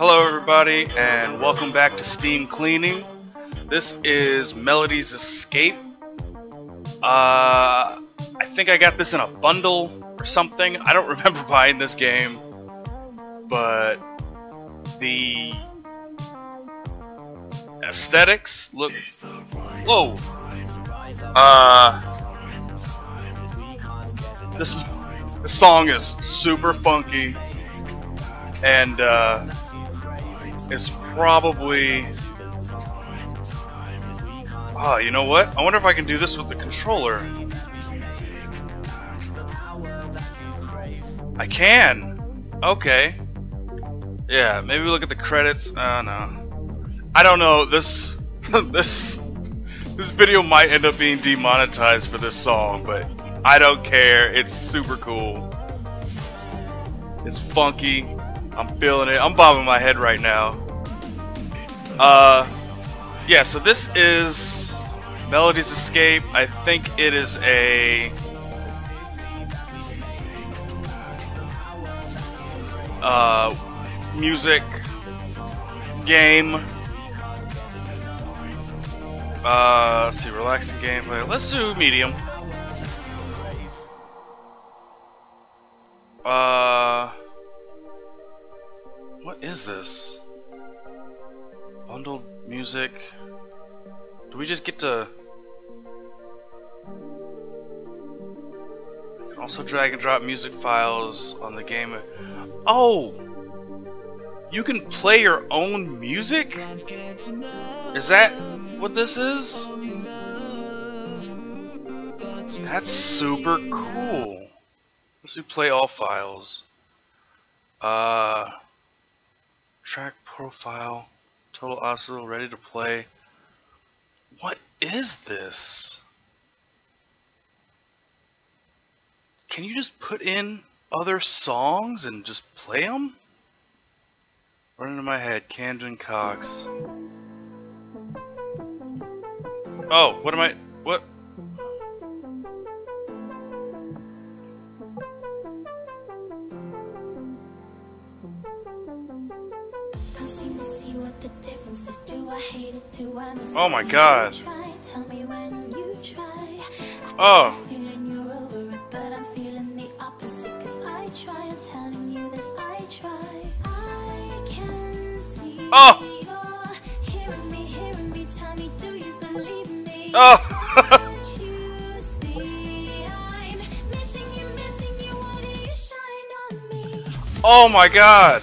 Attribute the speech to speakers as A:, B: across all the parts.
A: Hello, everybody, and welcome back to Steam Cleaning. This is Melody's Escape. Uh, I think I got this in a bundle or something. I don't remember buying this game, but the aesthetics look. Whoa! Uh, this this song is super funky, and uh, it's probably. Oh, you know what? I wonder if I can do this with the controller. I can. Okay. Yeah, maybe we look at the credits. Uh, no. I don't know. This this this video might end up being demonetized for this song, but I don't care. It's super cool. It's funky. I'm feeling it. I'm bobbing my head right now. Uh, yeah. So this is Melody's Escape. I think it is a uh, music game. Uh, let's see, relaxing gameplay. Let's do medium. Uh, what is this? Bundled music. Do we just get to? Also drag and drop music files on the game. Oh, you can play your own music. Is that what this is? That's super cool. Let's do play all files. Uh, track profile, total obstacle, ready to play. What is this? Can you just put in other songs and just play them? Running into my head, Camden Cox. Oh, what am I? What? Oh my god. Oh. Oh. Oh. oh my god.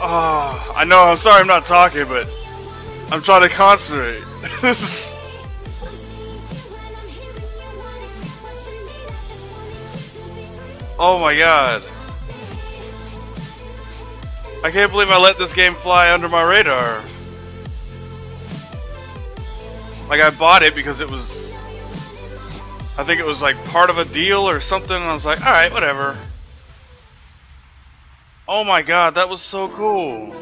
A: Oh, I know, I'm sorry I'm not talking, but I'm trying to concentrate. this is... Oh my god. I can't believe I let this game fly under my radar. Like I bought it because it was I think it was like part of a deal or something I was like, alright, whatever. Oh my god, that was so cool.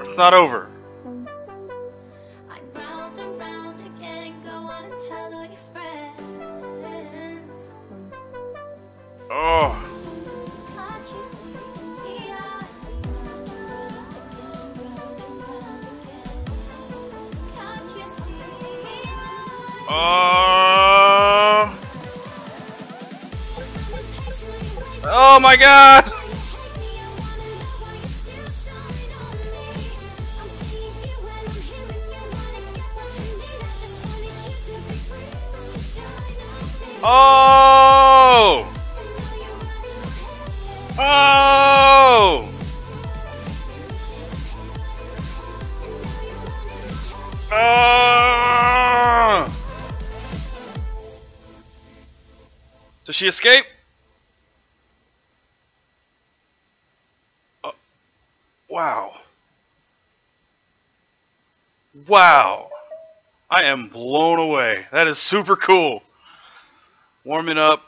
A: It's not over. Oh. Oh. my god! Oh! Oh! Oh!
B: Does she escape? Wow. I am blown away. That is super cool. Warming up.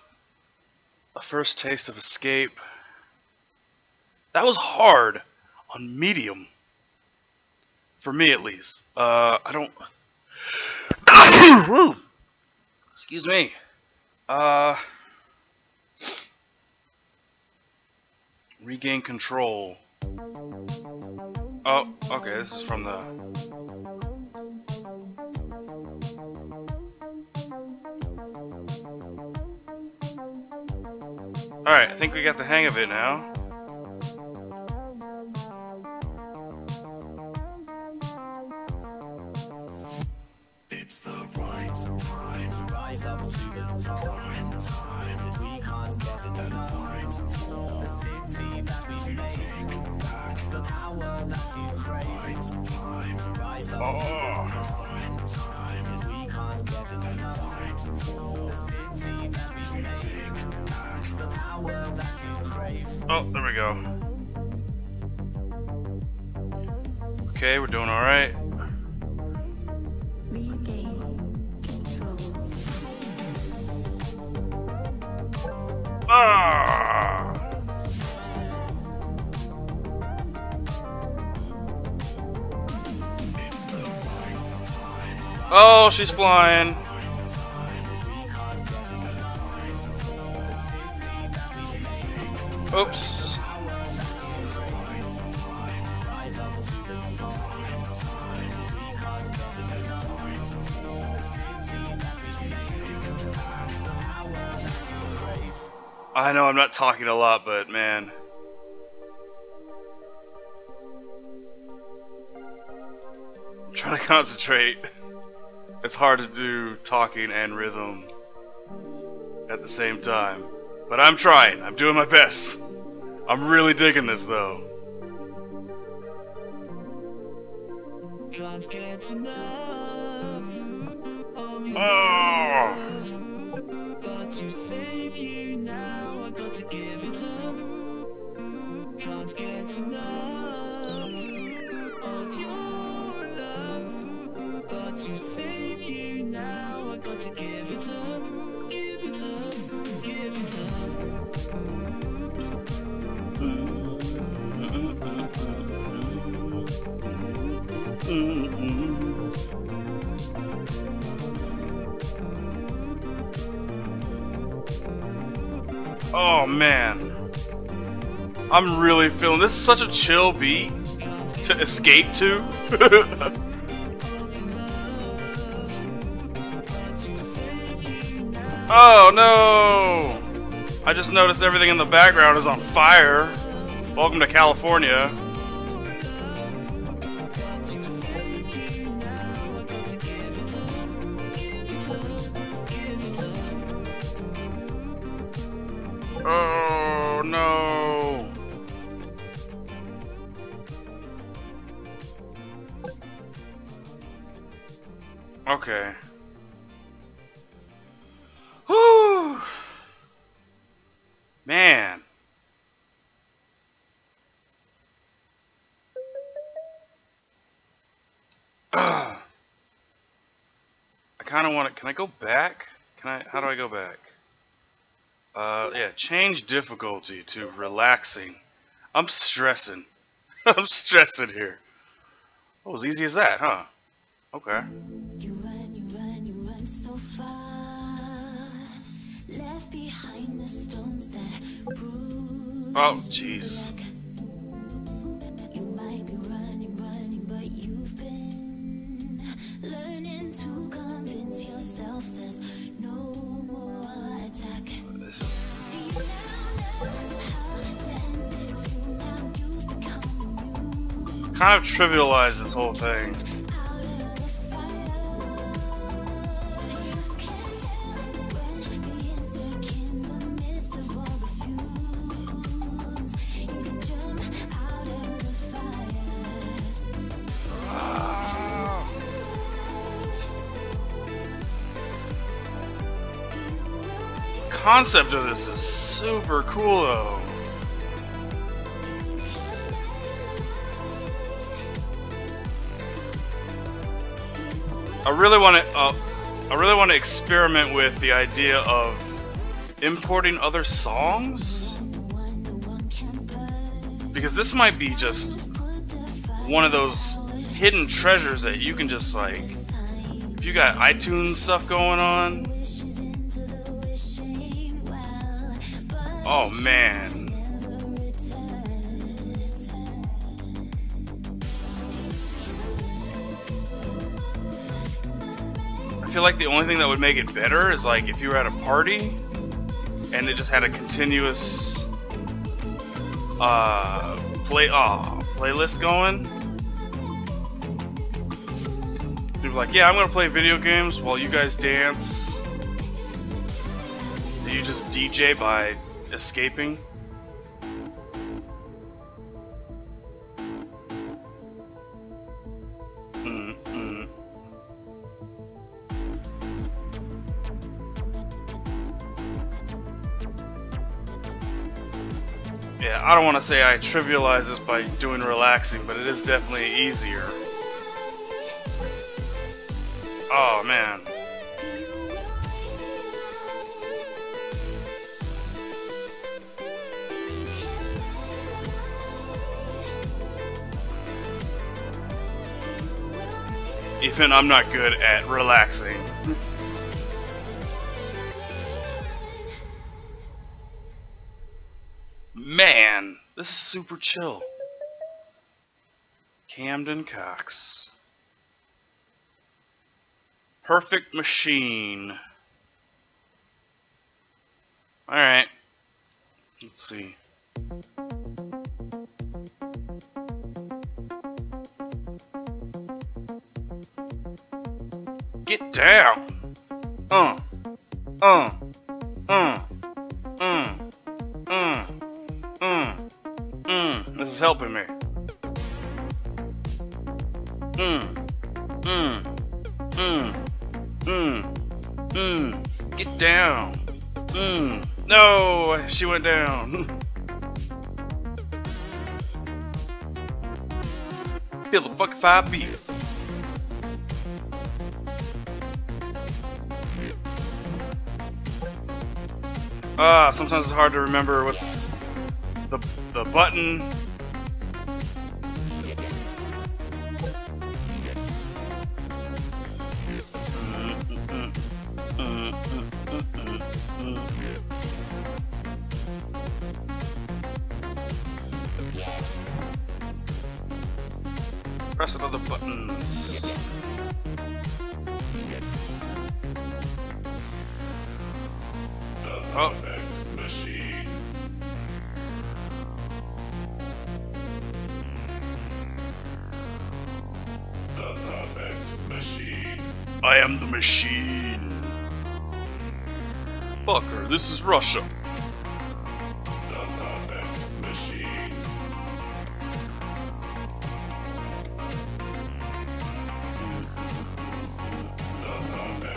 B: A first taste of escape. That was hard on medium. For me, at least. Uh, I don't... Excuse me. Uh... Regain control. Oh, okay, this is from the... Alright, I think we got the hang of it now.
C: That you crave. Right time rise up the top. Time, cause we can't get enough. Fight for the city that we. Back the power that you crave.
B: Oh, there we go. Okay, we're doing alright. Ah! Oh, she's flying. Oops. I know I'm not talking a lot, but man. I'm trying to concentrate. It's hard to do talking and rhythm at the same time. But I'm trying. I'm doing my best. I'm really digging this though.
C: Can't get enough of your
B: Oh!
C: Got to save you now, I got to give it up. Can't get enough give it up. Give it up, give it up.
B: Oh man. I'm really feeling this is such a chill beat to escape to. oh no! I just noticed everything in the background is on fire. Welcome to California. Kind of want to. Can I go back? Can I? How do I go back? Uh, yeah, change difficulty to relaxing. I'm stressing. I'm stressing here. Oh, as easy as that, huh? Okay.
D: You run, you run, you run so far. Left behind the stones that bruise
B: Oh, jeez. Jump of of this whole thing. concept of this is super cool though. I really want to uh, I really want to experiment with the idea of importing other songs? Because this might be just one of those hidden treasures that you can just like if you got iTunes stuff going on. Oh man feel like the only thing that would make it better is like if you were at a party and it just had a continuous uh play uh playlist going. People like, yeah, I'm gonna play video games while you guys dance. You just DJ by escaping. I don't want to say I trivialize this by doing relaxing, but it is definitely easier. Oh man. Even I'm not good at relaxing. Man, this is super chill. Camden Cox. Perfect machine. Alright. Let's see. Get down. Uh. Uh. Uh. Is helping me. Mmm. Mmm. Mm. Mm. Mm. Get down. Mm. No, she went down. Feel the fuck if I beat. Ah, sometimes it's hard to remember what's the the button. Russia.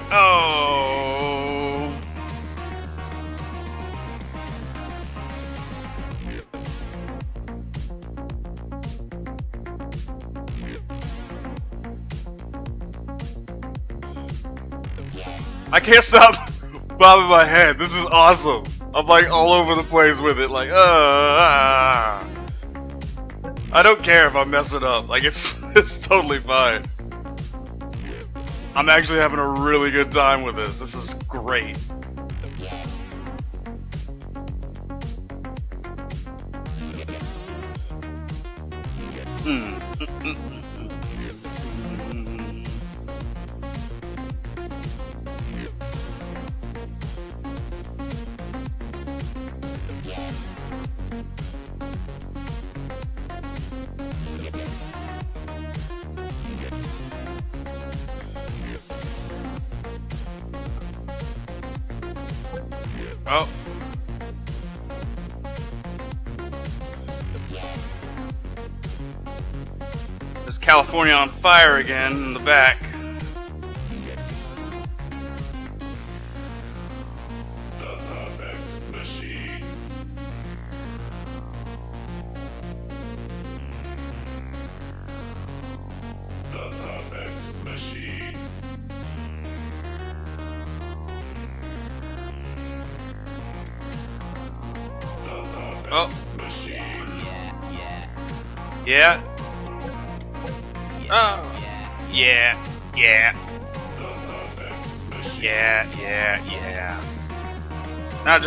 B: Oh. I can't stop bobbing my head. This is awesome. I'm like all over the place with it. Like, uh, ah. I don't care if I mess it up. Like, it's it's totally fine. I'm actually having a really good time with this. This is great. Oh. There's California on fire again in the back.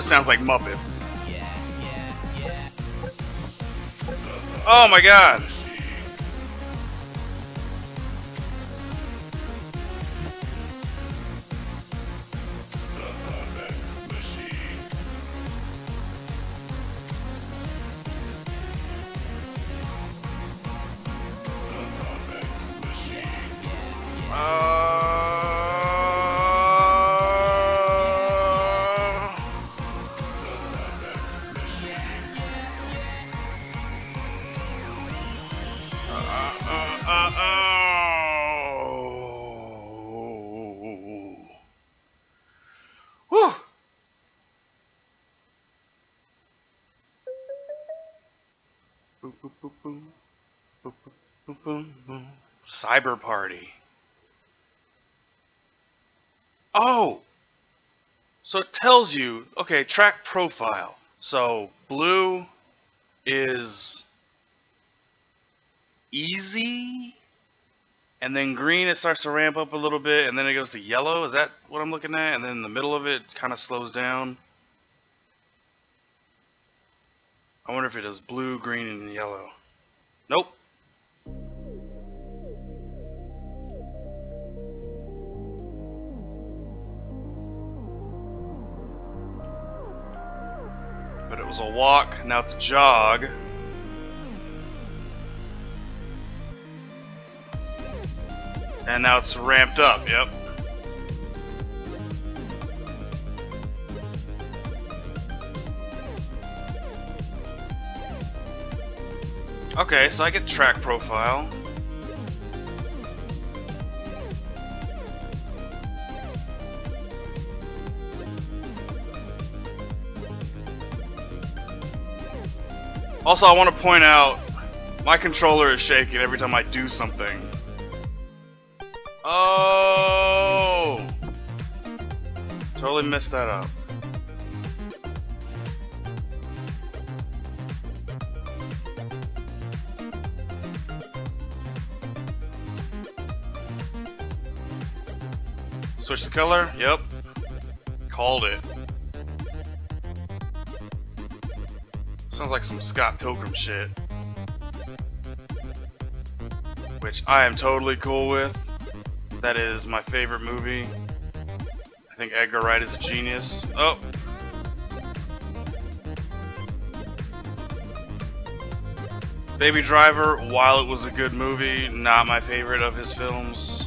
B: Just sounds like Muppets. Oh my god! Cyber Party. Oh! So it tells you, okay, track profile. So blue is easy, and then green it starts to ramp up a little bit, and then it goes to yellow. Is that what I'm looking at? And then the middle of it kind of slows down. I wonder if it does blue, green, and yellow. Nope. A walk, now it's jog. And now it's ramped up, yep. Okay, so I get track profile. Also, I want to point out, my controller is shaking every time I do something. Oh! Totally messed that up. Switch the color? Yep. Called it. Sounds like some Scott Pilgrim shit. Which I am totally cool with. That is my favorite movie. I think Edgar Wright is a genius. Oh! Baby Driver, while it was a good movie, not my favorite of his films.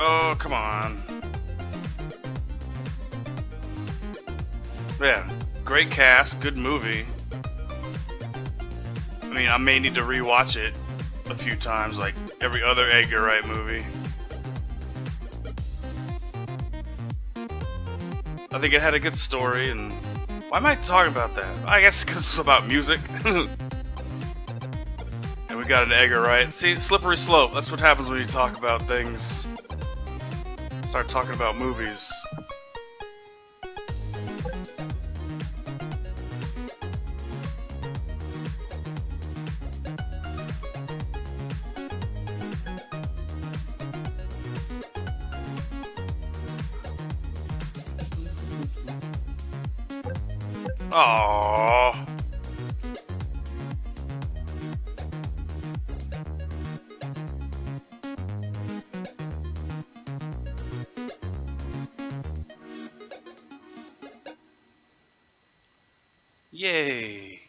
B: Oh, come on. Yeah, great cast, good movie. I mean, I may need to rewatch it a few times, like every other Edgar Wright movie. I think it had a good story, and why am I talking about that? I guess because it's about music. and we got an Edgar Wright. See, slippery slope. That's what happens when you talk about things. Start talking about movies. Aww. Yay.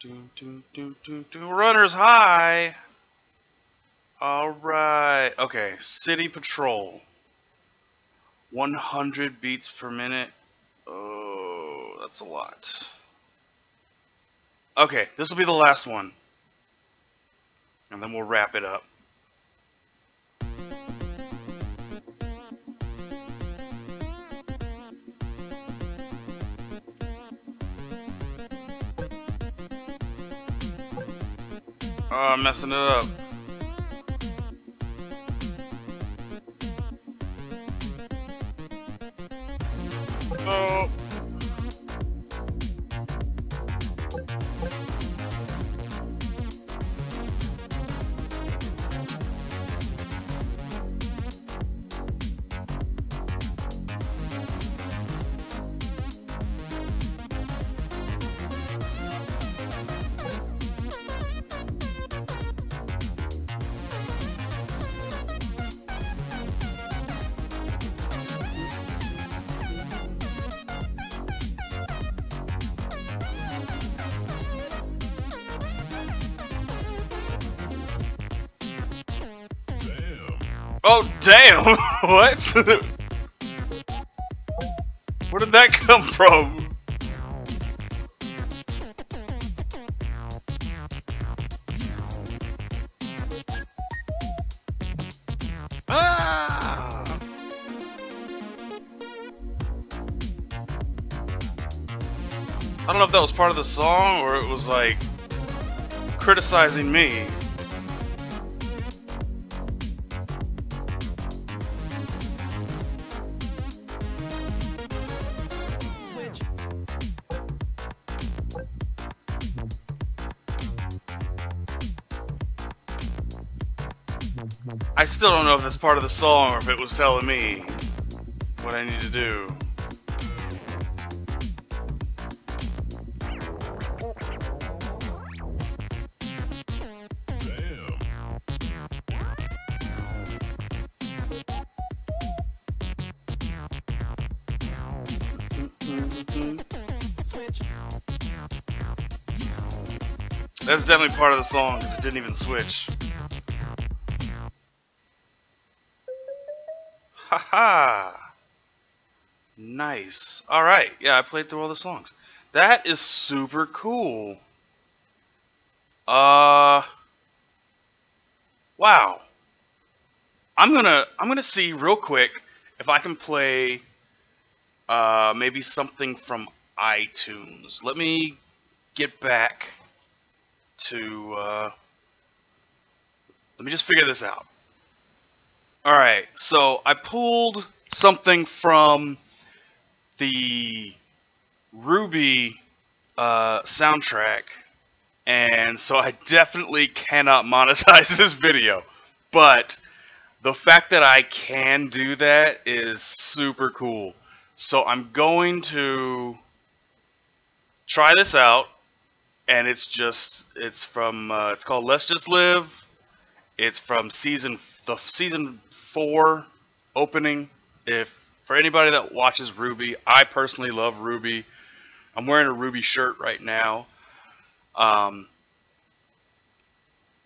B: Do, do, do, do, do. Runners high. All right. Okay. City Patrol. 100 beats per minute. Oh, that's a lot. Okay, this will be the last one. And then we'll wrap it up. Oh, I'm messing it up.
A: Damn! what? Where did that come from? Ah! I don't know if that was part of the song or it was like criticizing me. Still don't know if that's part of the song or if it was telling me what I need to do. That's definitely part of the song because it didn't even switch. Haha. Nice. Alright, yeah, I played through all the songs. That is super cool. Uh Wow. I'm gonna I'm gonna see real quick if I can play uh maybe something from iTunes. Let me get back to uh let me just figure this out. Alright, so I pulled something from the RWBY uh, soundtrack, and so I definitely cannot monetize this video. But the fact that I can do that is super cool. So I'm going to try this out, and it's just it's from uh, it's called Let's Just Live. It's from season the season four opening. If for anybody that watches RWBY, I personally love RWBY. I'm wearing a RWBY shirt right now. Um,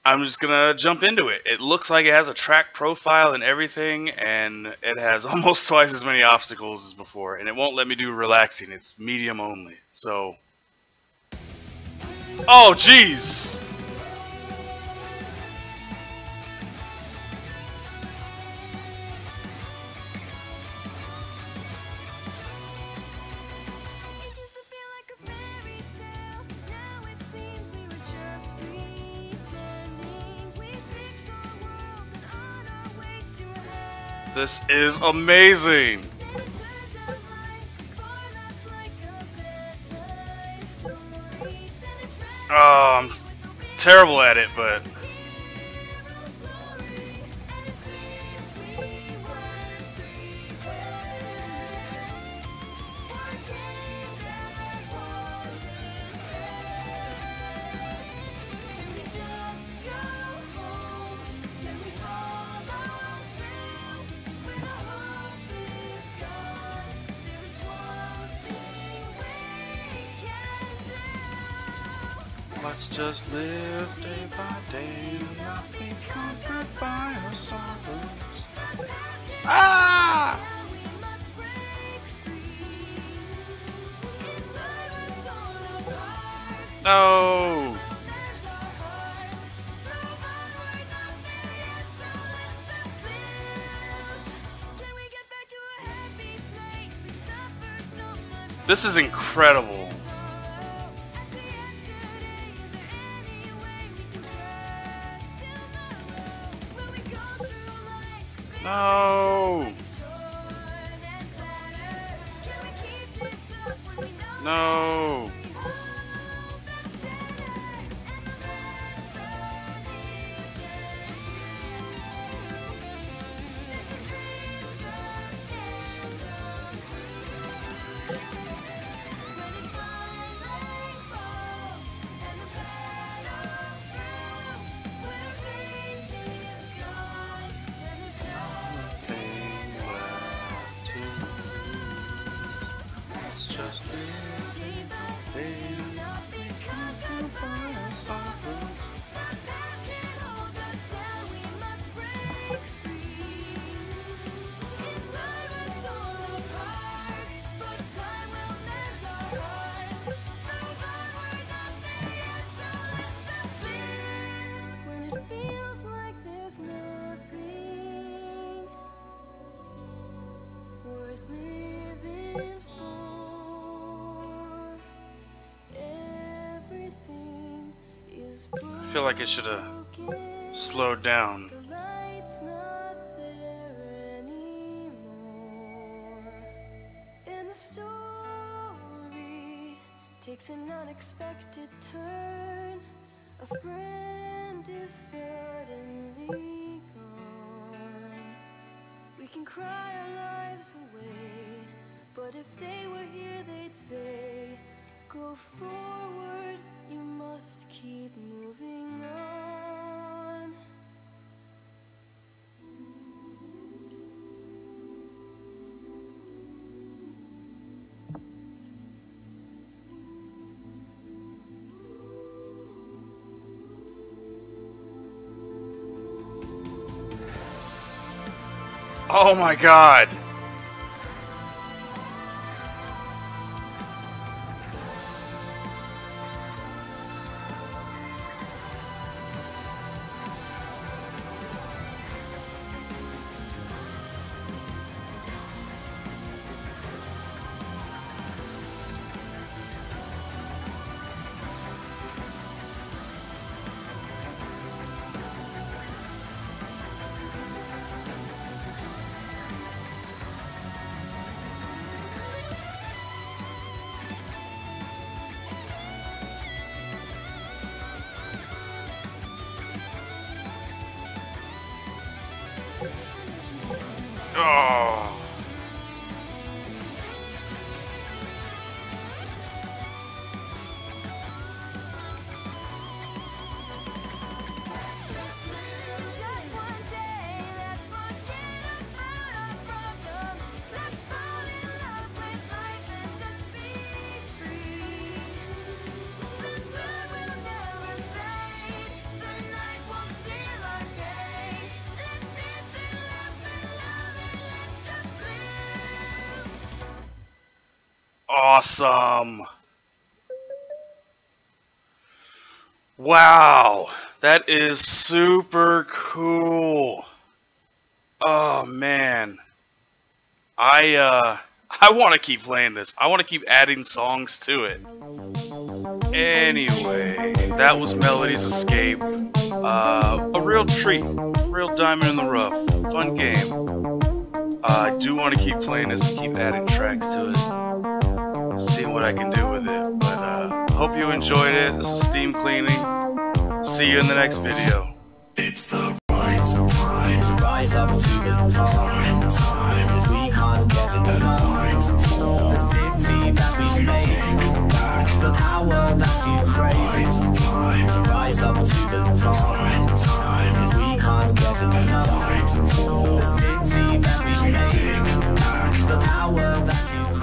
A: I'm just gonna jump into it. It looks like it has a track profile and everything, and it has almost twice as many obstacles as before, and it won't let me do relaxing. It's medium only. So, oh jeez. Than is amazing! Oh, I'm terrible at it, but No! This is incredible. just live. They love me, cause I'm
B: feel like it should have slowed down.
A: Takes an unexpected turn. A friend is suddenly gone. We can cry our lives away, but if they were here, they'd say, Go forward, you must keep moving on.
B: Oh my god! Awesome. Wow, that is super cool. Oh man. I uh I want to keep playing this. I want to keep adding songs to it. Anyway, that was Melody's Escape. Uh, a real treat. Real diamond in the rough. Fun game. Uh, I do want to keep playing this and keep adding tracks to it see what I can do with it. But uh, hope you enjoyed it. This is steam cleaning. See you in the next video.
C: It's the right time to rise up to the time. time. Cause we can't get enough.
E: The city that we make.
C: Back.
E: The power that you crave.
C: Right time to
E: rise up to the
C: time. time.
E: Cause we can't get enough.
C: The city that we make. Back.
E: The power that you crave.